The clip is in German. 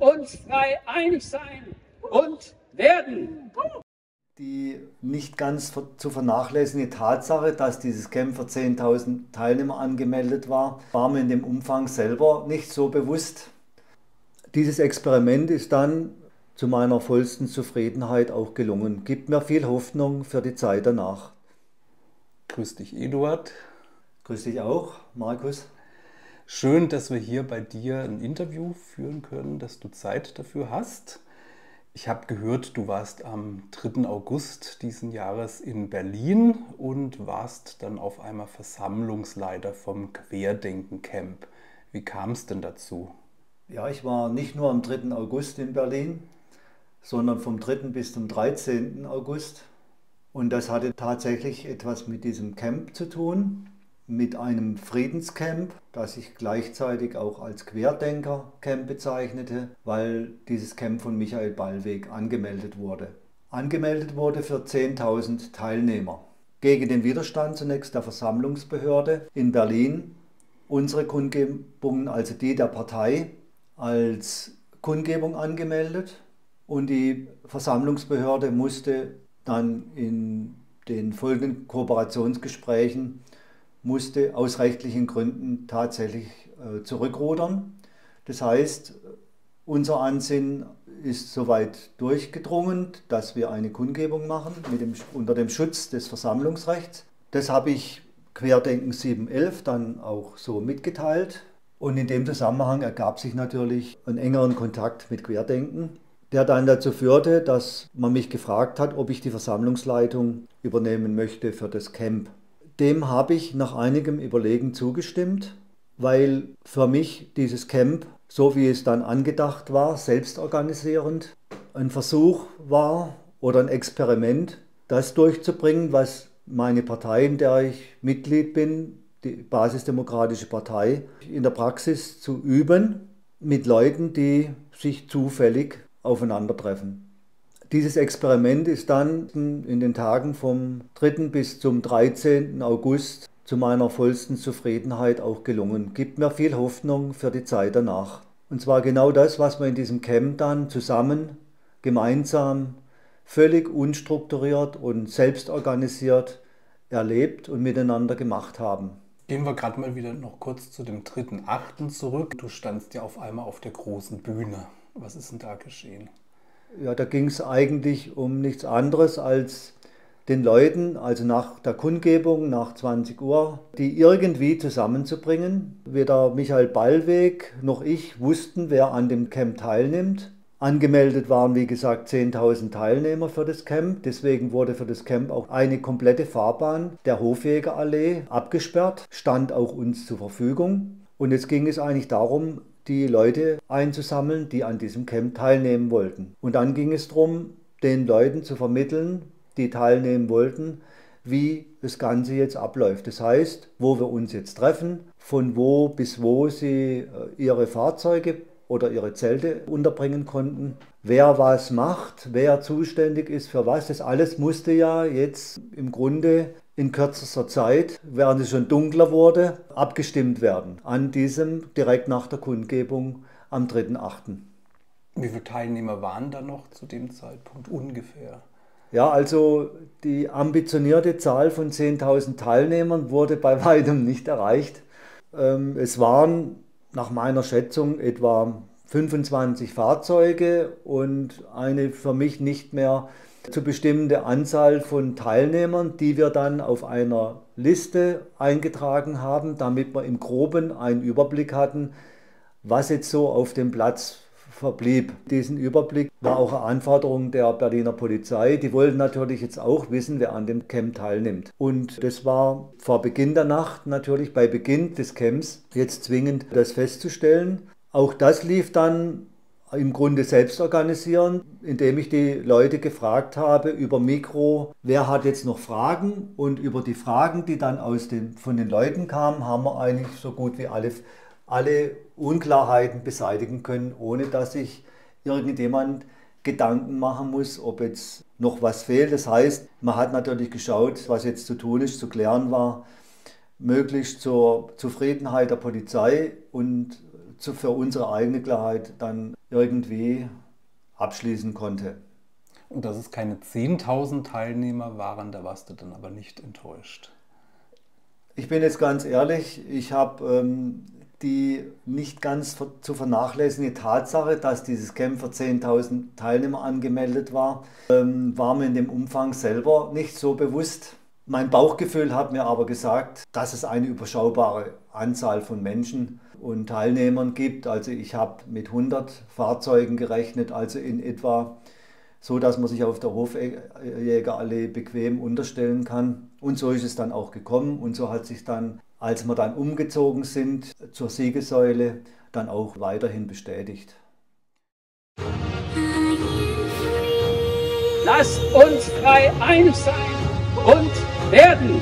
uns frei einig sein und werden. Die nicht ganz zu vernachlässigende Tatsache, dass dieses Camp für 10.000 Teilnehmer angemeldet war, war mir in dem Umfang selber nicht so bewusst. Dieses Experiment ist dann zu meiner vollsten Zufriedenheit auch gelungen. Gibt mir viel Hoffnung für die Zeit danach. Grüß dich, Eduard. Grüß dich auch, Markus. Schön, dass wir hier bei dir ein Interview führen können, dass du Zeit dafür hast. Ich habe gehört, du warst am 3. August diesen Jahres in Berlin und warst dann auf einmal Versammlungsleiter vom Querdenken Camp. Wie kam es denn dazu? Ja, ich war nicht nur am 3. August in Berlin, sondern vom 3. bis zum 13. August. Und das hatte tatsächlich etwas mit diesem Camp zu tun mit einem Friedenscamp, das ich gleichzeitig auch als Querdenker-Camp bezeichnete, weil dieses Camp von Michael Ballweg angemeldet wurde. Angemeldet wurde für 10.000 Teilnehmer. Gegen den Widerstand zunächst der Versammlungsbehörde in Berlin. Unsere Kundgebungen, also die der Partei, als Kundgebung angemeldet. Und die Versammlungsbehörde musste dann in den folgenden Kooperationsgesprächen musste aus rechtlichen Gründen tatsächlich äh, zurückrudern. Das heißt, unser Ansinnen ist soweit durchgedrungen, dass wir eine Kundgebung machen dem, unter dem Schutz des Versammlungsrechts. Das habe ich Querdenken 711 dann auch so mitgeteilt. Und in dem Zusammenhang ergab sich natürlich ein engeren Kontakt mit Querdenken, der dann dazu führte, dass man mich gefragt hat, ob ich die Versammlungsleitung übernehmen möchte für das Camp. Dem habe ich nach einigem Überlegen zugestimmt, weil für mich dieses Camp, so wie es dann angedacht war, selbstorganisierend, ein Versuch war oder ein Experiment, das durchzubringen, was meine Partei, in der ich Mitglied bin, die Basisdemokratische Partei, in der Praxis zu üben mit Leuten, die sich zufällig aufeinandertreffen. Dieses Experiment ist dann in den Tagen vom 3. bis zum 13. August zu meiner vollsten Zufriedenheit auch gelungen. Gibt mir viel Hoffnung für die Zeit danach. Und zwar genau das, was wir in diesem Camp dann zusammen, gemeinsam, völlig unstrukturiert und selbstorganisiert erlebt und miteinander gemacht haben. Gehen wir gerade mal wieder noch kurz zu dem 3.8. zurück. Du standst ja auf einmal auf der großen Bühne. Was ist denn da geschehen? Ja, da ging es eigentlich um nichts anderes als den Leuten, also nach der Kundgebung, nach 20 Uhr, die irgendwie zusammenzubringen. Weder Michael Ballweg noch ich wussten, wer an dem Camp teilnimmt. Angemeldet waren, wie gesagt, 10.000 Teilnehmer für das Camp. Deswegen wurde für das Camp auch eine komplette Fahrbahn der Hofjägerallee abgesperrt, stand auch uns zur Verfügung. Und jetzt ging es eigentlich darum, die Leute einzusammeln, die an diesem Camp teilnehmen wollten. Und dann ging es darum, den Leuten zu vermitteln, die teilnehmen wollten, wie das Ganze jetzt abläuft. Das heißt, wo wir uns jetzt treffen, von wo bis wo sie äh, ihre Fahrzeuge oder ihre Zelte unterbringen konnten, wer was macht, wer zuständig ist für was. Das alles musste ja jetzt im Grunde in kürzester Zeit, während es schon dunkler wurde, abgestimmt werden an diesem direkt nach der Kundgebung am 3.8. Wie viele Teilnehmer waren da noch zu dem Zeitpunkt ungefähr? Ja, also die ambitionierte Zahl von 10.000 Teilnehmern wurde bei weitem nicht erreicht. Ähm, es waren nach meiner Schätzung etwa 25 Fahrzeuge und eine für mich nicht mehr zu bestimmende Anzahl von Teilnehmern, die wir dann auf einer Liste eingetragen haben, damit wir im groben einen Überblick hatten, was jetzt so auf dem Platz verblieb. Diesen Überblick war auch eine Anforderung der Berliner Polizei. Die wollten natürlich jetzt auch wissen, wer an dem Camp teilnimmt. Und das war vor Beginn der Nacht natürlich bei Beginn des Camps jetzt zwingend, das festzustellen. Auch das lief dann im Grunde selbst organisieren, indem ich die Leute gefragt habe über Mikro, wer hat jetzt noch Fragen und über die Fragen, die dann aus den, von den Leuten kamen, haben wir eigentlich so gut wie alle, alle Unklarheiten beseitigen können, ohne dass sich irgendjemand Gedanken machen muss, ob jetzt noch was fehlt. Das heißt, man hat natürlich geschaut, was jetzt zu tun ist, zu klären war, möglichst zur Zufriedenheit der Polizei und für unsere eigene Klarheit dann irgendwie abschließen konnte. Und dass es keine 10.000 Teilnehmer waren, da warst du dann aber nicht enttäuscht. Ich bin jetzt ganz ehrlich, ich habe ähm, die nicht ganz zu vernachlässigende Tatsache, dass dieses Camp für 10.000 Teilnehmer angemeldet war, ähm, war mir in dem Umfang selber nicht so bewusst. Mein Bauchgefühl hat mir aber gesagt, dass es eine überschaubare Anzahl von Menschen und Teilnehmern gibt. Also ich habe mit 100 Fahrzeugen gerechnet, also in etwa so, dass man sich auf der Hofjägerallee bequem unterstellen kann. Und so ist es dann auch gekommen und so hat sich dann, als wir dann umgezogen sind zur Siegesäule, dann auch weiterhin bestätigt. Lasst uns drei eins sein und werden.